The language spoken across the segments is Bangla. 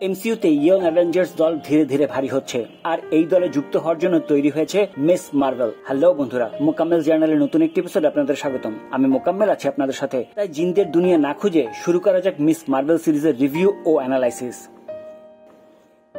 এমসিইউতে ইয়ং অ্যাভেঞ্জার্স দল ধীরে ধীরে ভারী হচ্ছে, আর এই দলে যুক্ত হওয়ার জন্য তৈরি হয়েছে মিস মার্ভেল হ্যালো বন্ধুরা, মোকাম্মেল জার্নালের নতুন একটি এপিসোড আপনাদের স্বাগতম। আমি মোকাম্মেল আছি আপনাদের সাথে। তাই জিনদের দুনিয়া না খুঁজে শুরু করা যাক মিস মার্ভেল সিরিজের রিভিউ ও অ্যানালাইসিস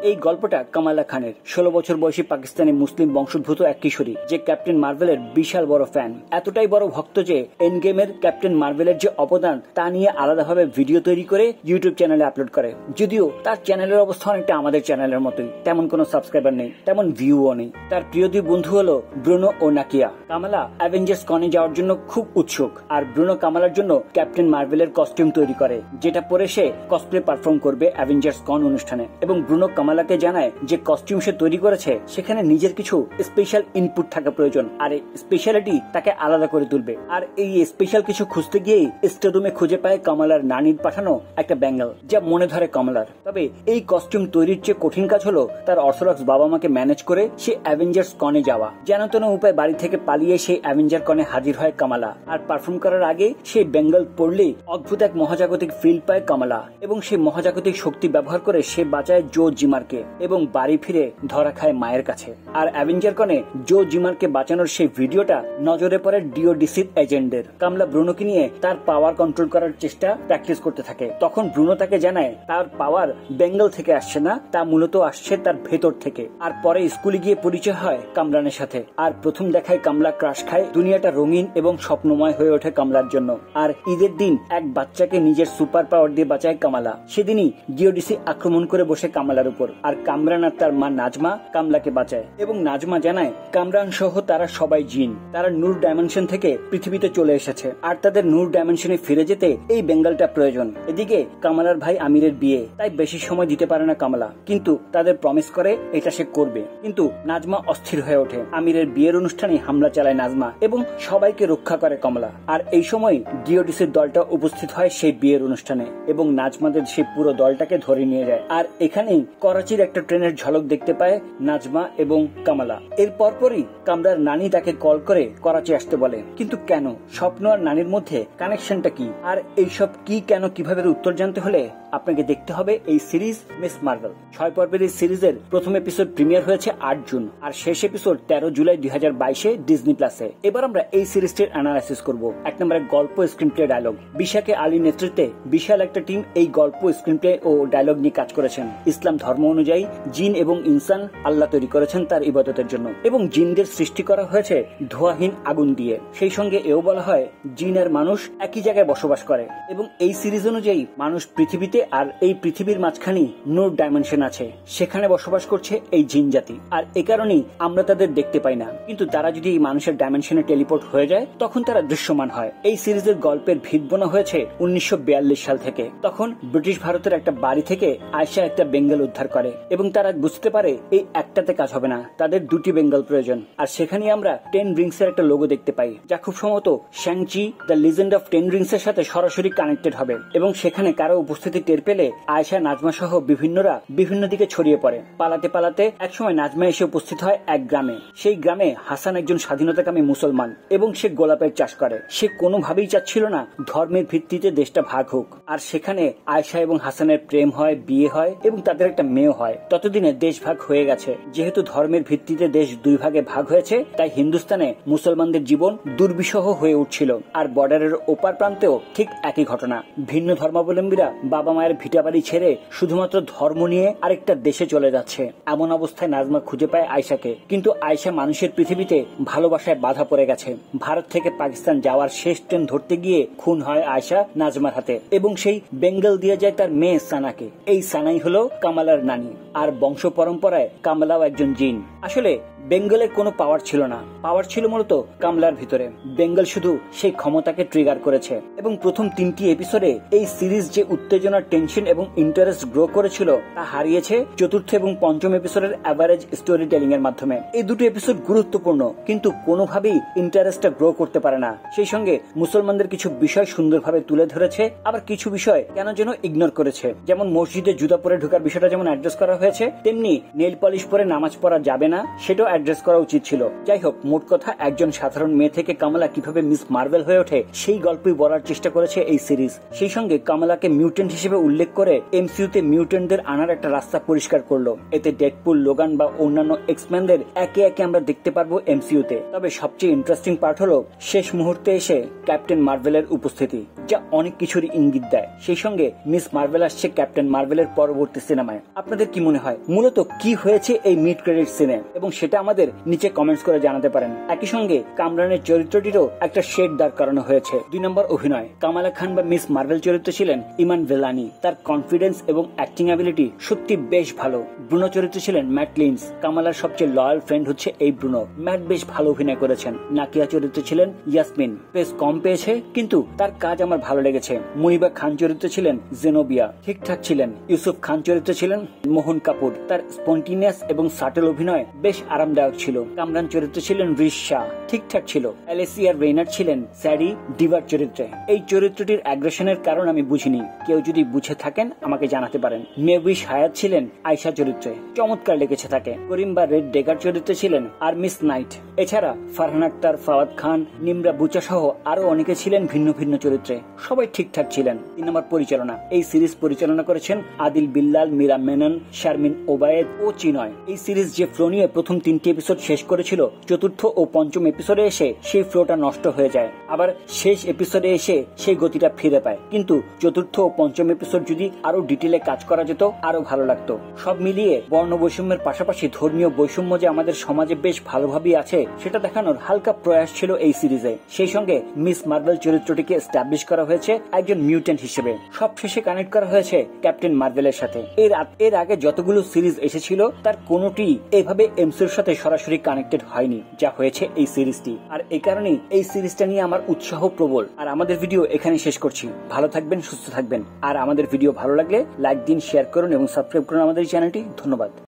এই গল্পটা কামালা খানের। ষোলো বছর বয়সী পাকিস্তানি মুসলিম বংশোদ্ভূত এক কিশোরী, যে ক্যাপ্টেন মার্ভেলের বিশাল বড় ফ্যান। এতটাই বড় ভক্ত যে এন গেমের ক্যাপ্টেন মার্ভেলের যে অবদান, তা নিয়ে আলাদাভাবে ভিডিও তৈরি করে ইউটিউব চ্যানেলে আপলোড করে। যদিও তার চ্যানেলের অবস্থা অনেকটা আমাদের চ্যানেলের মতোই, তেমন কোনো সাবস্ক্রাইবার নেই, তেমন ভিউও নেই। তার প্রিয় দুই বন্ধু হলো ব্রুনো ও নাকিয়া। কামালা অ্যাভেঞ্জার্স কনে যাওয়ার জন্য খুব উৎসুক, আর ব্রুনো কামালার জন্য ক্যাপ্টেন মার্ভেলের কস্টিউম তৈরি করে, যেটা পরে সে কসপ্লে পারফর্ম করবে অ্যাভেঞ্জার্স কন অনুষ্ঠানে। এবং ব্রুনো কামালাকে জানায় যে কস্টিউম সে তৈরি করেছে, সেখানে নিজের কিছু স্পেশাল ইনপুট থাকা প্রয়োজন আর এই স্পেশালিটি তাকে আলাদা করে তুলবে। আর এই স্পেশাল কিছু খুঁজতে গিয়েই স্টেডিয়ামে খুঁজে পায় কমলার নানির পাঠানো একটা ব্যাঙ্গেল যা মনে ধরে কমলার। তবে এই কস্টিউম তৈরির চেয়ে কঠিন কাজ হলো তার অর্থোডক্স বাবা মাকে ম্যানেজ করে সে অ্যাভেঞ্জার্স কনে যাওয়া। যেন তেন উপায় বাড়ি থেকে পালিয়ে সেই অ্যাভেঞ্জার কনে হাজির হয় কামালা। আর পারফর্ম করার আগে সেই বেঙ্গল পড়লেই অদ্ভুত এক মহাজাগতিক ফিল পায় কামালা এবং সেই মহাজাগতিক শক্তি ব্যবহার করে সে বাঁচায় জো জিমারকে এবং বাড়ি ফিরে ধরা খায় মায়ের কাছে। আর অ্যাভেঞ্জার কনে জো জিমারকে বাঁচানোর সেই ভিডিওটা নজরে পড়ে ডিওডিসির এজেন্টদের। কামলা ব্রুনোকে নিয়ে তার পাওয়ার কন্ট্রোল করার চেষ্টা প্র্যাকটিস করতে থাকে। তখন ব্রুনো তাকে জানায়, তার পাওয়ার বেঙ্গল থেকে আসছে না, তা মূলত আসছে তার ভেতর থেকে। আর পরে স্কুলে গিয়ে পরিচয় হয় কামরানের সাথে। আর প্রথম দেখায় কামলা ক্রাশ খায় দুনিয়াটা রঙিন এবং স্বপ্নময় হয়ে ওঠে কামলার জন্য। আর ঈদের দিন এক বাচ্চাকে নিজের সুপার পাওয়ার দিয়ে বাঁচায় কামালা। সেদিনই ডিওডিসি আক্রমণ করে বসে কামালার উপর। আর কামরান আর তার মা নাজমা কামলাকে বাঁচায় এবং নাজমা জানায়, কামরান সহ তারা সবাই জিন। তারা নূর ডাইমেনশন থেকে পৃথিবীতে চলে এসেছে। আর তাদের নূর ডাইমেনশনে ফিরে যেতে এই বেঙ্গলটা প্রয়োজন। এদিকে কামালার ভাই আমিরের বিয়ে। তাই বেশি সময় দিতে পারে না কামলা। কিন্তু তাদের প্রমিস করে এটা সে করবে। কিন্তু নাজমা অস্থির হয়ে ওঠে। আমিরের বিয়ের অনুষ্ঠানে হামলা চালায় নাজমা এবং সবাইকে রক্ষা করে কমলা। আর এই সময় ডিওডিসির দলটা উপস্থিত হয় সেই বিয়ের অনুষ্ঠানে এবং নাজমাদের সেই পুরো দলটাকে ধরে নিয়ে যায়। আর এখানেই করাচির একটা ট্রেনের ঝলক দেখতে পায় নাজমা এবং কামালা। এর পরপরই কামরার নানি তাকে কল করে করাচি আসতে বলে। কিন্তু কেন? স্বপ্ন আর নানির মধ্যে কানেকশনটা কি? আর এইসব কি, কেন, কীভাবে উত্তর জানতে হলে? আপনাকে দেখতে হবে এই সিরিজ মিস মার্ভেল। ছয় পর্বের এই সিরিজের প্রথম এপিসোড প্রিমিয়ার হয়েছে আট জুন, আর শেষ এপিসোড তেরো জুলাই দুই হাজার বাইশে ডিজনি প্লাসে এবার আমরা এই সিরিজটির অ্যানালাইসিস করব। এক নম্বরে গল্প স্ক্রিন প্লে ডায়লগ বিশাকে আলী নেতৃত্বে বিশাল একটা টিম এই গল্প স্ক্রিন প্লে ও ডায়লগ নিয়ে কাজ করেছেন। ইসলাম ধর্ম অনুযায়ী জিন এবং ইনসান আল্লাহ তৈরি করেছেন তার ইবাদতের জন্য। এবং জিনদের সৃষ্টি করা হয়েছে ধোয়াহীন আগুন দিয়ে। সেই সঙ্গে এও বলা হয়, জিন আর মানুষ একই জায়গায় বসবাস করে। এবং এই সিরিজ অনুযায়ী মানুষ পৃথিবীতে আর এই পৃথিবীর মাঝখানে নোট ডাইমেনশন আছে। সেখানে বসবাস করছে এই জিন জাতি। আর এ কারণেই আমরা তাদের দেখতে পাই না। কিন্তু তারা যদি এই মানুষের ডাইমেনশনে টেলিপোর্ট হয়ে যায়, তখন তারা দৃশ্যমান হয়। এই সিরিজের গল্পের ভিত বোনা হয়েছে উনিশশো সাল থেকে। তখন ব্রিটিশ ভারতের একটা বাড়ি থেকে আয়সা একটা বেঙ্গল উদ্ধার করে। এবং তারা বুঝতে পারে এই একটাতে কাজ হবে না। তাদের দুটি বেঙ্গল প্রয়োজন। আর সেখানে আমরা টেন রিংস এর একটা লোগো দেখতে পাই, যা খুব সম্ভবত Shang Chi the legend of ten rings এর সাথে সরাসরি কানেক্টেড হবে। এবং সেখানে কারও উপস্থিতি টের পেলে আয়সা নাজমা সহ বিভিন্নরা বিভিন্ন দিকে ছড়িয়ে পড়ে। পালাতে পালাতে একসময় নাজমা এসে উপস্থিত হয় এক গ্রামে। সেই গ্রামে হাসান একজন স্বাধীনতাকামী মুসলমান এবং সে গোলাপের চাষ করে। সে কোনোভাবেই চাচ্ছিল না ধর্মের ভিত্তিতে দেশটা ভাগ হোক। আর সেখানে আয়সা এবং হাসানের প্রেম হয়, বিয়ে হয় এবং তাদের একটা মেয়ে হয়। ততদিনে দেশ ভাগ হয়ে গেছে। যেহেতু ধর্মের ভিত্তিতে দেশ দুই ভাগে ভাগ হয়েছে, তাই হিন্দুস্তানে মুসলমানদের জীবন দুর্বিষহ হয়ে উঠছিল। আর বর্ডারের ওপার প্রান্তেও ঠিক একই ঘটনা। ভিন্ন ধর্মাবলম্বীরা বাবা মায়ের ভিটাবাড়ি ছেড়ে শুধুমাত্র ধর্ম নিয়ে আরেকটা দেশে চলে যাচ্ছে। এমন অবস্থায় নাজমা খুঁজে পায় আয়সাকে কিন্তু আয়সা মানুষের পৃথিবীতে ভালোবাসায় বাধা পড়ে গেছে। ভারত থেকে পাকিস্তান যাওয়ার শেষ ট্রেন ধরতে গিয়ে খুন হয় আয়সা নাজমার হাতে। এবং সেই বেঙ্গল দিয়ে যায় তার মেয়ে সানাকে। এই সানাই হলো কামালার নানি। আর বংশ পরম্পরায় কামলাও একজন জিন। আসলে বেঙ্গলের কোনো পাওয়ার ছিল না। পাওয়ার ছিল মূলত কামলার ভিতরে। বেঙ্গল শুধু সেই ক্ষমতাকে ট্রিগার করেছে। এবং প্রথম তিনটি এপিসোডে এই সিরিজ যে উত্তেজনা টেনশন এবং ইন্টারেস্ট গ্রো করেছিল, তা হারিয়েছে চতুর্থ এবং পঞ্চম এপিসোডের অ্যাভারেজ স্টোরি টেলিং এর মাধ্যমে। এই দুটো এপিসোড গুরুত্বপূর্ণ, কিন্তু কোনোভাবেই ইন্টারেস্টটা গ্রো করতে পারে না। সেই সঙ্গে মুসলমানদের কিছু বিষয় সুন্দরভাবে তুলে ধরেছে, আবার কিছু বিষয় কেন যেন ইগনোর করেছে। যেমন মসজিদে জুতা পরে ঢোকার বিষয়টা যেমন অ্যাড্রেস করা হয়েছে, তেমনি নেল পলিশ পরে নামাজ পড়া যাবে না, সেটাও অ্যাড্রেস করা উচিত ছিল। যাই হোক, মোট কথা একজন সাধারণ মেয়ে থেকে কামালা কীভাবে মিস মার্বেল হয়ে ওঠে, সেই গল্পই বলার চেষ্টা করেছে এই সিরিজ সেই সঙ্গে কামালাকে মিউটেন্ট হিসেবে উল্লেখ করে এমসিউতে মিউটেন্টদের আনার একটা রাস্তা পরিষ্কার করল। এতে ডেডপুল, লোগান বা অন্যান্য এক্সম্যানদের একে একে আমরা দেখতে পারব এমসিউতে। তবে সবচেয়ে ইন্টারেস্টিং পার্ট হলো, শেষ মুহূর্তে এসে ক্যাপ্টেন মার্ভেলের উপস্থিতি, যা অনেক কিছুর ইঙ্গিত দেয়। সেই সঙ্গে মিস মার্ভেল আসছে ক্যাপ্টেন মার্ভেলের পরবর্তী সিনেমায়। আপনাদের কি মনে হয়, মূলত কি হয়েছে এই মিড ক্রেডিট সিনে এবং সেটা আমাদের নিচে কমেন্টস করে জানাতে পারেন। একই সঙ্গে কামরানের চরিত্রটিরও একটা শেড দাঁড় করানো হয়েছে। দুই নম্বর অভিনয়, কামালা খান বা মিস মার্ভেল চরিত্র ছিলেন ইমান ভেলানি। তার কনফিডেন্স এবং অ্যাক্টিং অ্যাবিলিটি সত্যি বেশ ভালো। ব্রুনো চরিত্র ছিলেন ম্যাট লিন্স কামালার সবচেয়ে লয়াল ফ্রেন্ড হচ্ছে এই ব্রুনো। ম্যাট বেশ ভালো অভিনয় করেছেন। নাকিয়া চরিত্র ছিলেন ইয়াসমিন। বেশ কম পেয়েছে, কিন্তু তার কাজ আমার ভালো লেগেছে। মহিবা খান চরিত্র ছিলেন জেনোবিয়া। ঠিকঠাক ছিলেন। ইউসুফ খান চরিত্র ছিলেন মোহন কাপুর। তার স্পন্টিনিয়াস এবং সাটেল অভিনয় বেশ আরামদায়ক ছিল। কামরান চরিত্র ছিলেন রিশ শাহ। ঠিকঠাক ছিল। অ্যালেসিয়ার রেইনার ছিলেন স্যারি ডিভার চরিত্রে। এই চরিত্রটির অ্যাগ্রেশনের কারণ আমি বুঝিনি। কেউ যদি বুঝে থাকেন, আমাকে জানাতে পারেন। মেবিশ হায়াত ছিলেন আয়সা চরিত্রে। চমৎকার লেগেছে তাকে। করিম বা রেড ডেকার চরিত্রে ছিলেন আর মিস নাইট। এছাড়া ফারহান আক্তার, ফাওয়াদ খান, নিমরা বুচা সহ আরও অনেকে ছিলেন ভিন্ন ভিন্ন চরিত্রে। সবাই ঠিকঠাক ছিলেন। তিন নম্বর পরিচালনা। এই সিরিজ পরিচালনা করেছেন আদিল বিল্লাল, মীরা মেনন, শারমিন ওবায়েদ ও চিনয়। এই সিরিজ যে ফ্লো নিয়ে প্রথম তিনটি এপিসোড শেষ করেছিল, চতুর্থ ও পঞ্চম এপিসোডে এসে সেই ফ্লোটা নষ্ট হয়ে যায়। আবার শেষ এপিসোডে এসে সেই গতিটা ফিরে পায়। কিন্তু চতুর্থ ও পঞ্চম এপিসোড যদি আরও ডিটেলে কাজ করা যেত, আরও ভালো লাগতো। সব মিলিয়ে বর্ণ বৈষম্যের পাশাপাশি ধর্মীয় বৈষম্য যে আমাদের সমাজে বেশ ভালোভাবেই আছে, সেটা দেখানোর হালকা প্রয়াস ছিল এই সিরিজে। সেই সঙ্গে মিস মার্বেল চরিত্রটিকে এস্টাবলিশ করা হয়েছে একজন মিউটেন্ট হিসেবে। সব শেষে কানেক্ট করা হয়েছে ক্যাপ্টেন মার্বেলের সাথে। এর এর আগে যতগুলো সিরিজ এসেছিল, তার কোনোটি এভাবে এমসির সাথে সরাসরি কানেক্টেড হয়নি, যা হয়েছে এই সিরিজটি। আর এই কারণেই এই সিরিজটা নিয়ে আমার উৎসাহ প্রবল। আর আমাদের ভিডিও এখানে শেষ করছি। ভালো থাকবেন, সুস্থ থাকবেন। আর আমাদের ভিডিও ভালো লাগলে লাইক দিন শেয়ার করুন এবং সাবস্ক্রাইব করুন আমাদের চ্যানেলটি ধন্যবাদ।